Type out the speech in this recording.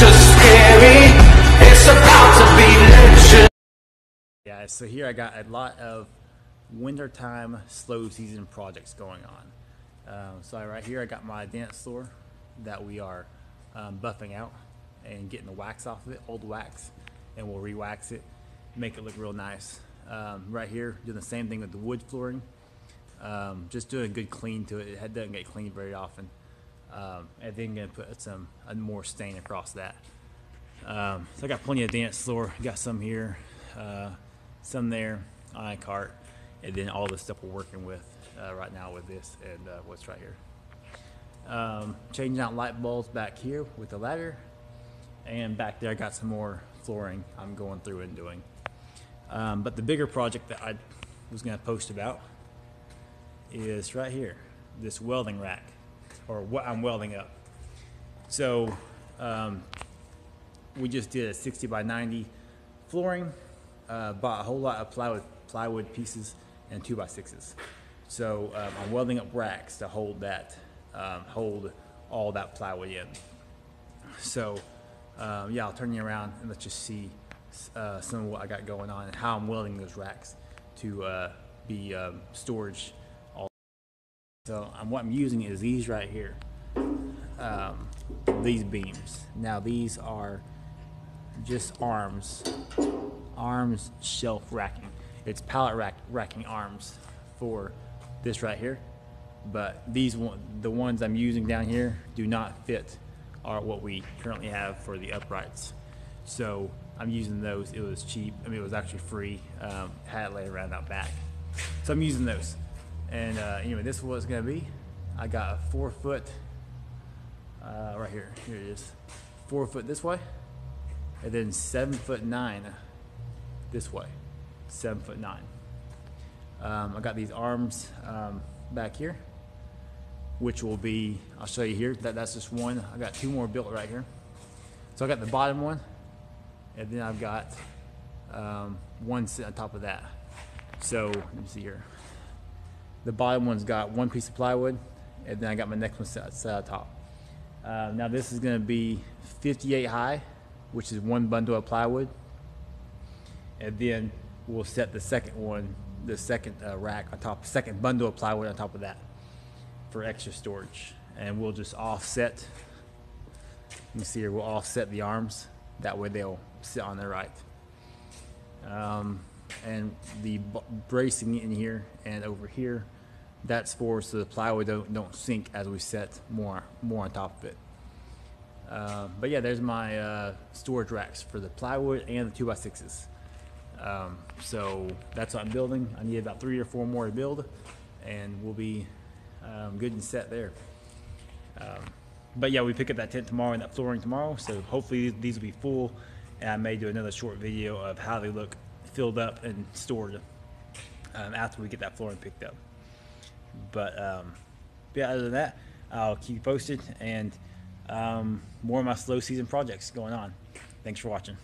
so scary. It's about to be an. Yeah, so here I got a lot of wintertime slow season projects going on. Um, so right here I got my dance floor that we are um, buffing out and getting the wax off of it, old wax, and we'll re-wax it, make it look real nice. Um, right here, doing the same thing with the wood flooring. Um, just doing a good clean to it. It doesn't get cleaned very often. Um, and then gonna put some more stain across that. Um, so I got plenty of dance floor. Got some here, uh, some there on a cart, and then all the stuff we're working with uh, right now with this and uh, what's right here. Um, changing out light bulbs back here with the ladder, and back there I got some more flooring I'm going through and doing. Um, but the bigger project that I was going to post about is right here, this welding rack, or what I'm welding up. So um, we just did a 60 by 90 flooring, uh, bought a whole lot of plywood, plywood pieces and two by sixes. So um, I'm welding up racks to hold that, um, hold all that plywood in. So um, yeah, I'll turn you around and let's just see uh, some of what I got going on and how I'm welding those racks to uh, be um, storage. All so um, what I'm using is these right here um, these beams. Now these are just arms, arms shelf racking. It's pallet rack racking arms for this right here. But these one, the ones I'm using down here do not fit are what we currently have for the uprights. So I'm using those. It was cheap. I mean, it was actually free. Um, had it laying around out back. So I'm using those. And uh, anyway, this is what it's gonna be. I got a four foot uh, right here. Here it is. Four foot this way, and then seven foot nine this way. Seven foot nine. Um, I got these arms um, back here, which will be. I'll show you here. That that's just one. I got two more built right here. So I got the bottom one, and then I've got um, one sitting on top of that. So let me see here. The bottom one's got one piece of plywood, and then I got my next one set, set on top. Uh, now this is going to be 58 high, which is one bundle of plywood, and then we'll set the second one, the second uh, rack on top, second bundle of plywood on top of that for extra storage, and we'll just offset. You see here we'll offset the arms. That way they'll sit on the right. Um, and the bracing in here and over here, that's for so the plywood don't, don't sink as we set more more on top of it. Uh, but yeah, there's my uh, storage racks for the plywood and the two by sixes. Um, so that's what I'm building. I need about three or four more to build, and we'll be um, good and set there. Um, but yeah, we pick up that tent tomorrow and that flooring tomorrow. So hopefully these will be full, and I may do another short video of how they look filled up and stored um, after we get that flooring picked up. But um, yeah, other than that, I'll keep you posted and um, more of my slow season projects going on. Thanks for watching.